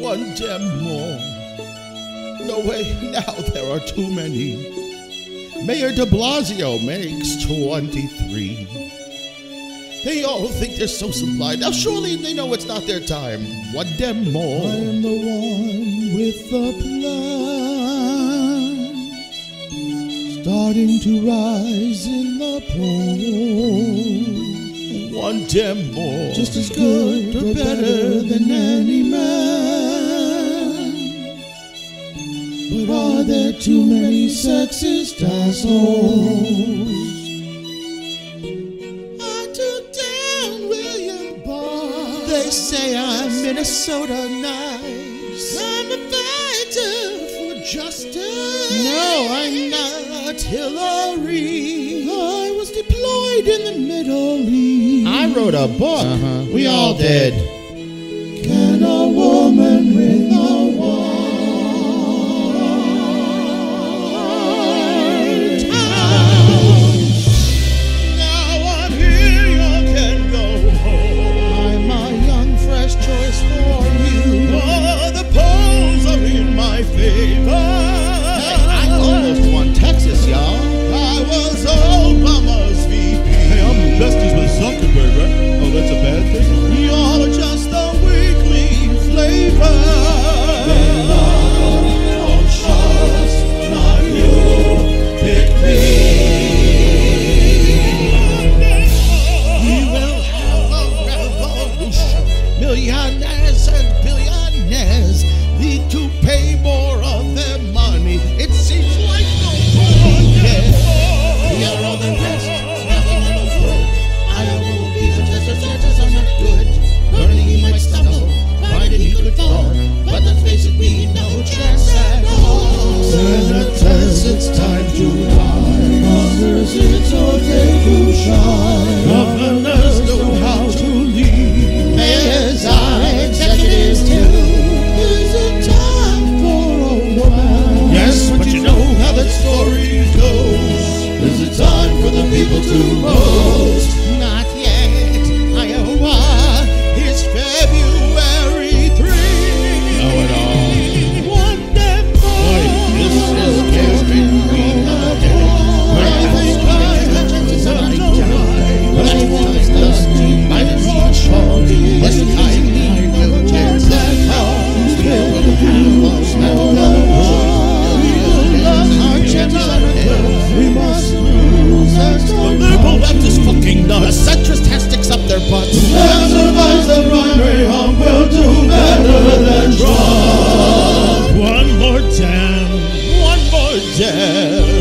One dem more. No way, now there are too many. Mayor de Blasio makes 23. They all think they're so sublime. Now, surely they know it's not their time. One dem more. I am the one with the plan, starting to rise in the polls. One more. Just as good or better than any man. But are there too many sexist assholes? I took down William Barr. They say I'm Minnesota nice. I'm a fighter justice. No, I'm not Hillary. I was deployed in the Middle East. I wrote a book. Uh-huh. We all did. Can a woman win Billionaires and billionaires need to pay more of their money. It seems Yeah.